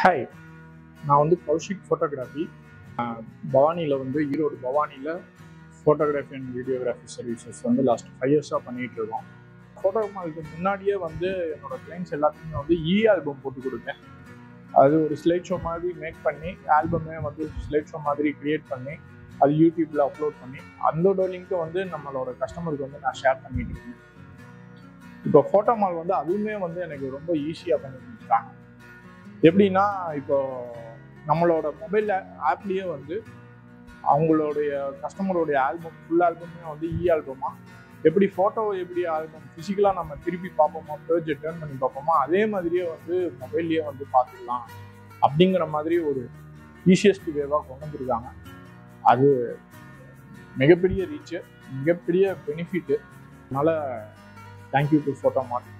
Hi நான் வந்து Kaushik photography பவானியில் வந்து ஈரோடு பவானியில் ஃபோட்டோகிராஃபி அண்ட் வீடியோகிராஃபி சர்வீசஸ் வந்து லாஸ்ட் ஃபைவ் இயர்ஸாக பண்ணிகிட்டு இருக்கோம். ஃபோட்டோகிராஃபிக்கு முன்னாடியே வந்து என்னோடய கிளைண்ட்ஸ் எல்லாத்துக்குமே வந்து e இ ஆல்பம் போட்டு கொடுத்தேன். அது ஒரு ஸ்லைட் ஷோ மாதிரி மேக் பண்ணி ஆல்பமே வந்து ஸ்லைட் ஷோ மாதிரி க்ரியேட் பண்ணி அது யூடியூப்பில் அப்லோட் பண்ணி அந்தோட லிங்க்கை வந்து நம்மளோட கஸ்டமருக்கு வந்து நான் ஷேர் பண்ணிட்டு இருக்கேன். இப்போ ஃபோட்டோ மால் வந்து அதுவுமே வந்து எனக்கு ரொம்ப ஈஸியாக பண்ணி கொடுத்துருக்காங்க எப்படின்னா இப்போ நம்மளோட மொபைல் ஆப்லேயே வந்து அவங்களுடைய கஸ்டமருடைய ஆல்பம் ஃபுல் ஆல்பமே வந்து e இ ஆல்பமா எப்படி ஃபோட்டோ எப்படி ஆல்பம் ஃபிசிக்கலாக நம்ம திருப்பி பார்ப்போமா? பேஜ் டேர்ன் பண்ணி பார்ப்போமா? அதே மாதிரியே வந்து மொபைல்லையே வந்து பார்த்துக்கலாம் அப்படிங்கிற மாதிரி ஒரு ஈஸியஸ்ட் வேவாக கொண்டு வந்துருக்காங்க. அது மிகப்பெரிய ரீச்சு மிகப்பெரிய பெனிஃபிட்டு அதனால் தேங்க்யூ டு ஃபோட்டோ மார்க்